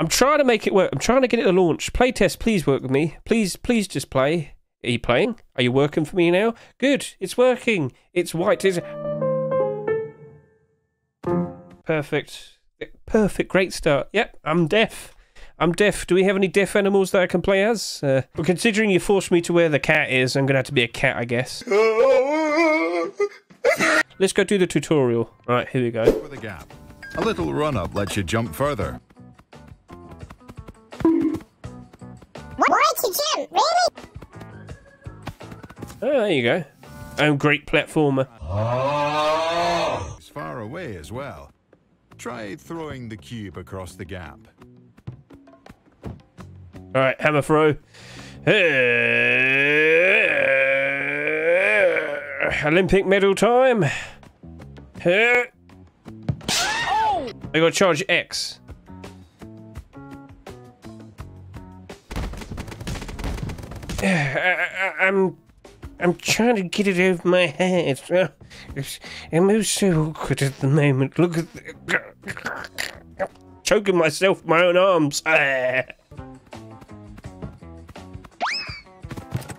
I'm trying to make it work. I'm trying to get it to launch. Playtest, please work with me. Please, please just play. Are you playing? Are you working for me now? Good. It's working. It's white. It's perfect. Perfect. Great start. Yep. I'm deaf. I'm deaf. Do we have any deaf animals that I can play as? Uh, well, considering you forced me to where the cat is, I'm gonna have to be a cat, I guess. Let's go do the tutorial. All right, here we go. Gap. A little run up lets you jump further. Why to? Really? Oh, there you go. I'm great platformer. It's far away as well. Try throwing the cube across the gap. All right, hammer throw. Eh, Olympic medal time. Eh. Oh! I got charge X. I, am I'm trying to get it over my head. It's, it moves so awkward at the moment. Look at the, choking myself with my own arms.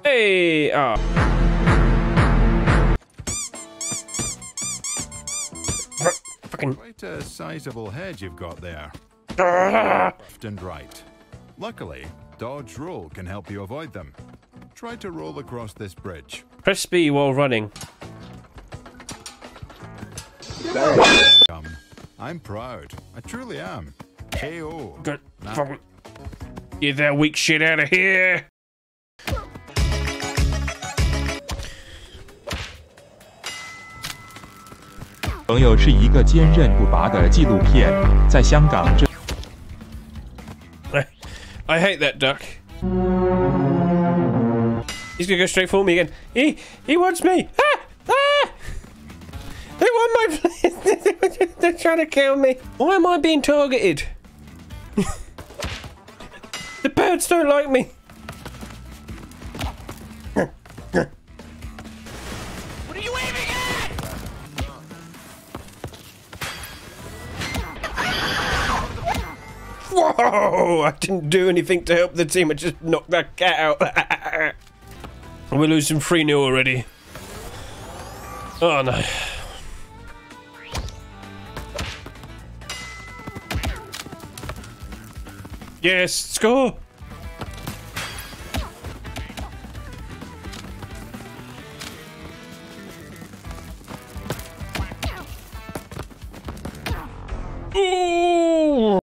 Hey! Ah. Fucking. Quite a sizable head you've got there. Left and right. Luckily, dodge roll can help you avoid them. Try to roll across this bridge. Press B while running. I'm proud. I truly am. KO. Good. Nah. Get that weak shit out of here. I hate that duck. He's gonna go straight for me again. He he wants me. Ah! Ah! They want my place. They're trying to kill me. Why am I being targeted? the birds don't like me. What are you aiming at? Whoa! I didn't do anything to help the team. I just knocked that cat out. We're losing 3 0 already. Oh no. Yes, score! Ooh!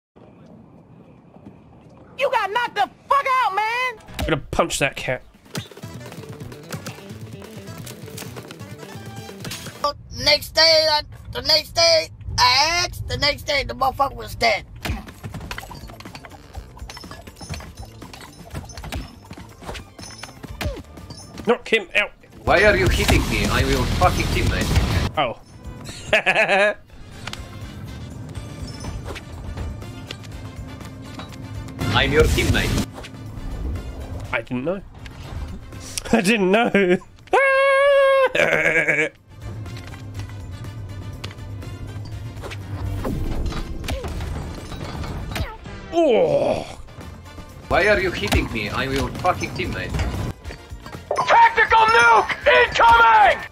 You got knocked the fuck out, man! I'm gonna punch that cat. Next day, uh, the next day, I asked. The next day, the motherfucker was dead. Knock him out. Why are you hitting me? I'm your fucking teammate. Oh. I'm your teammate. I didn't know. I didn't know. oh. Why are you hitting me? I'm your fucking teammate. Tactical nuke incoming!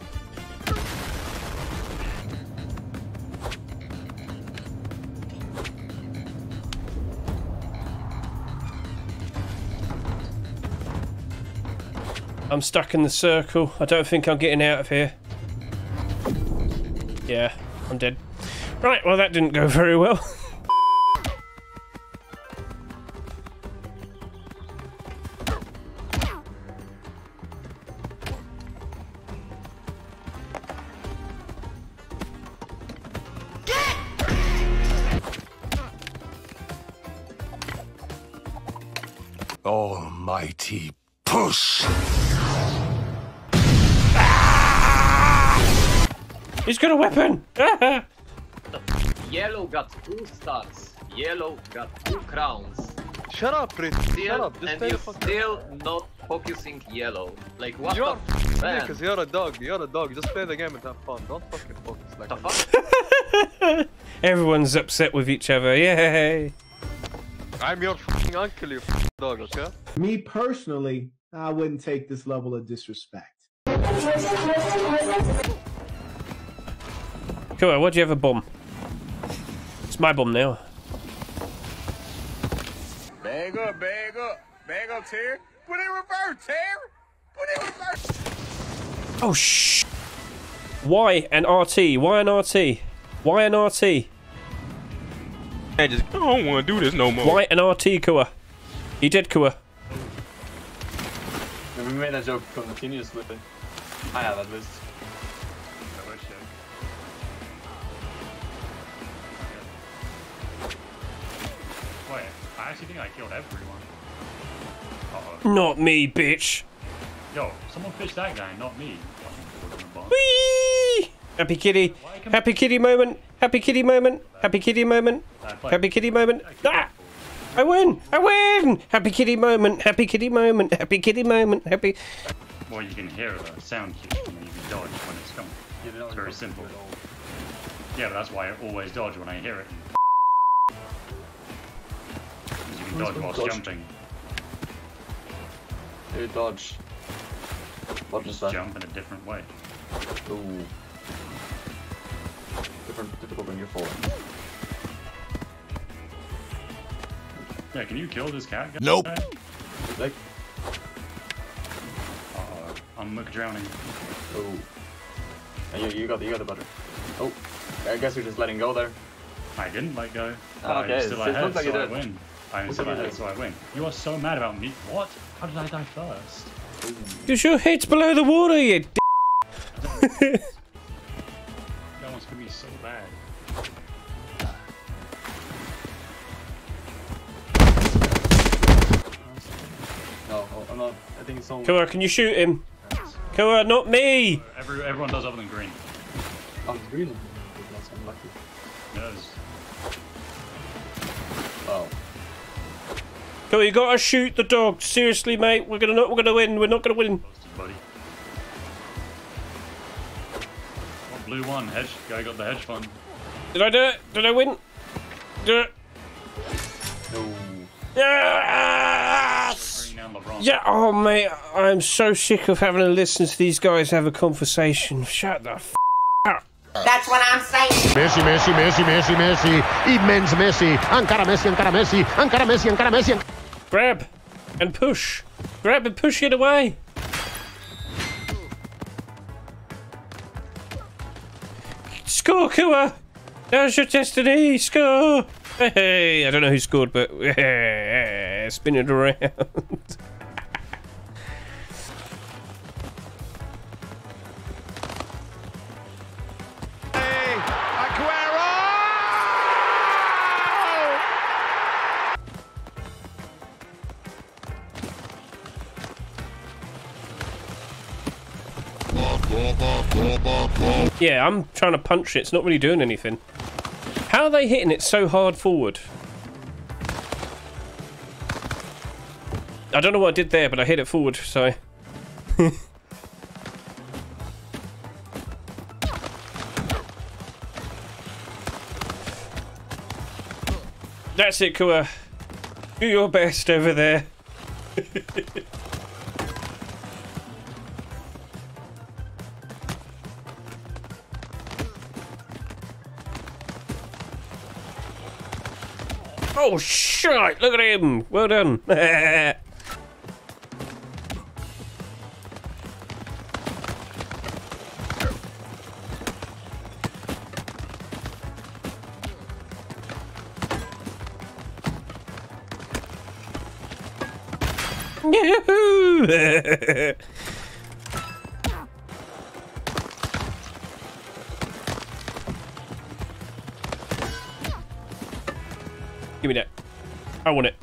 I'm stuck in the circle. I don't think I'm getting out of here. Yeah, I'm dead. Right, well that didn't go very well. Almighty push! He's got a weapon! Yellow got two stars. Yellow got two crowns. Shut up, Chris. Still, Shut up. Just and you're still not focusing yellow. Like what You're the man? because you're a dog. You're a dog. Just play the game and have fun. Don't fucking focus like the that. fuck? Everyone's upset with each other. Yay! I'm your fucking uncle, you fucking dog, okay? Me personally, I wouldn't take this level of disrespect. Come on, why do you have a bomb? It's my bomb now. Bag up, bag up, bag up, Terry. Put in reverse, Terry. Put in reverse. Oh, shh. Why an RT? Why an RT? Why an RT? I just I don't want to do this no more. Why an RT, Kua? He did, Kua. We made ah, that joke continuously. I have at least. Wait, I actually think I killed everyone. Not me, bitch. Yo, someone fish that guy, not me. Whee! Happy kitty. Happy kitty moment. Happy kitty moment. Happy kitty moment. Happy kitty moment. Ah! I win! I win! Happy kitty moment. Happy kitty moment. Happy kitty moment. Happy. Well, you can hear the sound cue and you can dodge when it's coming. It's very simple. Yeah, but that's why I always dodge when I hear it. Because you can dodge whilst Dodge. jumping. Hey, dodge. What is that? Jump in a different way. Ooh. Different, difficult when you're falling. Yeah, can you kill this cat guy? Nope. Like, Uh-oh, I'm muck drowning. oh. And you, you got the, you got the butter. Oh, I guess you're just letting go there. I didn't let go. Oh, okay, I'm still it ahead, like so I did. win. I'm still you ahead, so I win. You are so mad about me. What? How did I die first? Because your head's below the water, you d- That one's gonna be so bad. I'm not. I think it's all. Kua, can you shoot him? Kua, not me! Every, everyone does other than green. Oh, it's green. That's unlucky. Yes. Oh. Kua, you gotta shoot the dog. Seriously, mate. We're gonna not. We're gonna win. We're not gonna win. buddy. What blue one? Hedge guy got the hedge fund. Did I do it? Did I win? Did it? No. Yes! Green and Yeah, oh mate, I'm so sick of having to listen to these guys have a conversation. Shut the f up. That's what I'm saying. Messi, Messi, Messi, Messi, Messi, immens Messi, encara Messi, encara Messi, encara Messi, encara Messi. Grab and push. Grab and push it away. Score, Kua! There's your destiny. Score! Hey, I don't know who scored, but spin it around. Yeah, I'm trying to punch it. It's not really doing anything. How are they hitting it so hard forward? I don't know what I did there, but I hit it forward, so... That's it, Kua. Do your best over there. Oh, shit! Look at him! Well done. Yahoo! Give me that. I want it.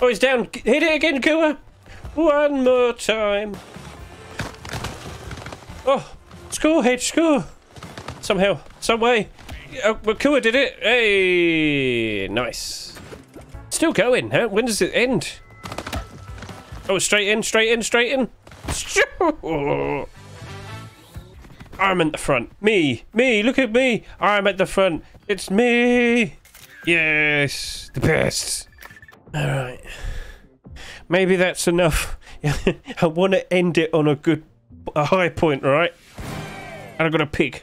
Oh, he's down. Hit it again, Kua. One more time. Oh, score, Hedge, score. Somehow, some way. Oh, well, Kua did it. Hey, nice. Still going, huh? When does it end? Oh, straight in, straight in, straight in. I'm at the front. Me, me, look at me. I'm at the front. It's me. Yes, the best. All right. Maybe that's enough. I want to end it on a good, a high point, right? And I got a pig.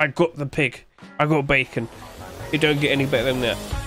I got the pig. I got bacon. It don't get any better than that.